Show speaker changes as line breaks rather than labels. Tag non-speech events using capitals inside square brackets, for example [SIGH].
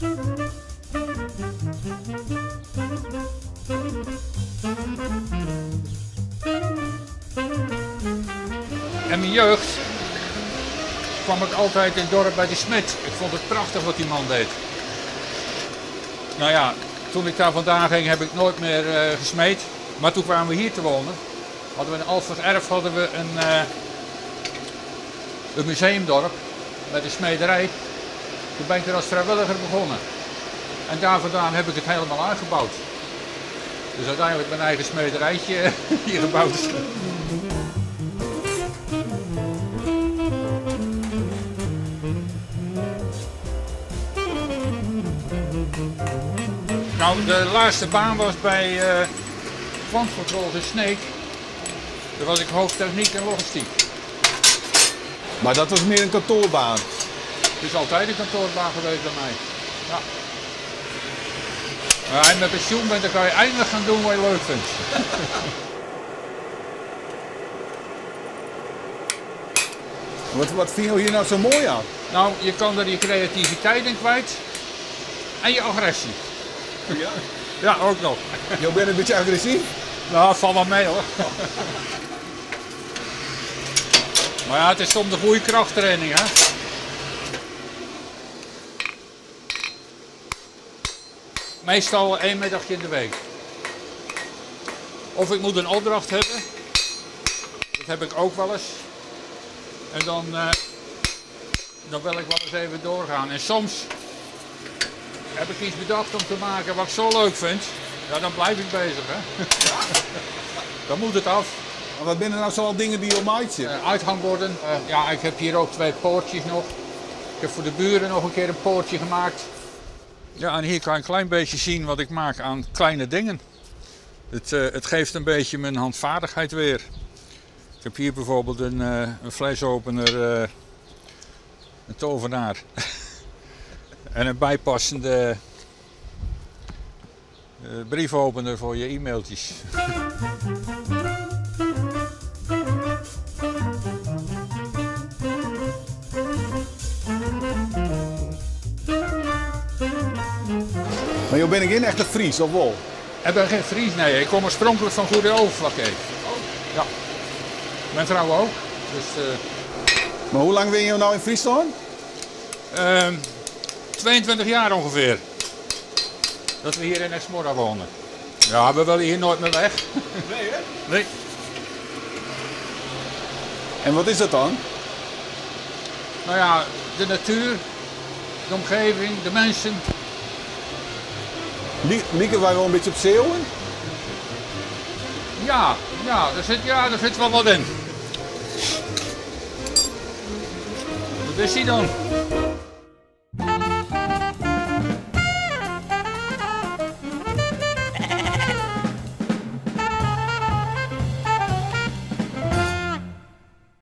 En mijn jeugd kwam ik altijd in het dorp bij de Smit. Ik vond het prachtig wat die man deed. Nou ja, toen ik daar vandaan ging heb ik nooit meer eh, gesmeed. Maar toen kwamen we hier te wonen. Hadden we in Alfred Erf hadden we een, uh, een museumdorp met de smederij. Toen ben ik er als vrijwilliger begonnen. En daar vandaan heb ik het helemaal aangebouwd. Dus uiteindelijk mijn eigen smederijtje [LAUGHS] hier gebouwd. Nou, de laatste baan was bij uh, Kwantcontrol in Sneek. Daar was ik hoofdtechniek en logistiek.
Maar dat was meer een kantoorbaan?
Het is altijd een kantoorbaan geweest bij mij. Ja. Maar je met pensioen bent, dan kan je eindelijk gaan doen wat je leuk vindt. [LAUGHS]
wat, wat vind je hier nou zo mooi aan?
Nou, je kan er je creativiteit in kwijt. En je agressie.
Ja?
Ja, ook nog.
Je bent een beetje agressief?
Nou, valt wel mee hoor. [LAUGHS] maar ja, het is soms de goede krachttraining hè. Meestal één middagje in de week. Of ik moet een opdracht hebben. Dat heb ik ook wel eens. En dan, uh, dan wil ik wel eens even doorgaan. En soms heb ik iets bedacht om te maken wat ik zo leuk vind. Ja, dan blijf ik bezig hè. [LAUGHS] dan moet het af.
Maar wat binnen nou zoal dingen die je maatje?
Uh, uithangborden. Uh, ja, ik heb hier ook twee poortjes nog. Ik heb voor de buren nog een keer een poortje gemaakt. Ja, en hier kan je een klein beetje zien wat ik maak aan kleine dingen. Het, uh, het geeft een beetje mijn handvaardigheid weer. Ik heb hier bijvoorbeeld een, uh, een flesopener, uh, een tovenaar. [LAUGHS] en een bijpassende briefopener voor je e-mailtjes. [LAUGHS]
Maar ben ik in echt een Fries of wel?
Ik ben geen Fries, nee. Ik kom oorspronkelijk van Goede Overflakke. Ja. Mijn vrouw ook. Dus, uh...
Maar hoe lang ben je nou in Friesland?
Uh, 22 jaar ongeveer. Dat we hier in Exmora wonen. Ja, we willen hier nooit meer weg. [LAUGHS]
Nee, hè?
Nee.
En wat is dat dan?
Nou ja, de natuur, de omgeving, de mensen.
Lieken wij wel een beetje op zeeuwen?
Ja, ja, er zit, ja, er zit wel wat in. Wat is hij dan?